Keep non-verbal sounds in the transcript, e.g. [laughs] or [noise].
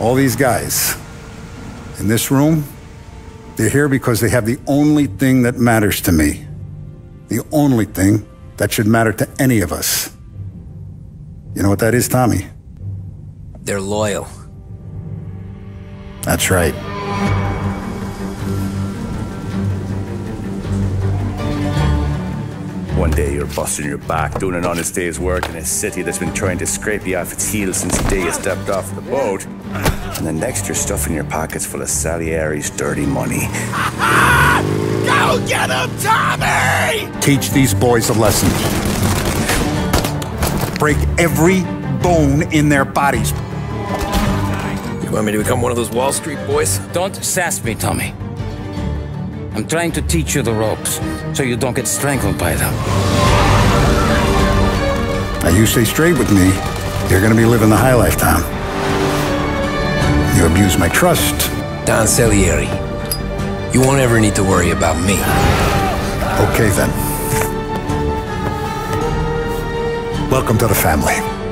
All these guys in this room, they're here because they have the only thing that matters to me. The only thing that should matter to any of us. You know what that is, Tommy? They're loyal. That's right. One day you're busting your back, doing an honest day's work in a city that's been trying to scrape you off its heels since the day you stepped off the boat. And the next you're stuffing your pockets full of Salieri's dirty money. [laughs] Go get him, Tommy! Teach these boys a lesson. Break every bone in their bodies. You want me to become one of those Wall Street boys? Don't sass me, Tommy. I'm trying to teach you the ropes so you don't get strangled by them. Now, you stay straight with me, you're gonna be living the high life, Tom. You abuse my trust. Don Salieri. You won't ever need to worry about me. Okay, then. Welcome to the family.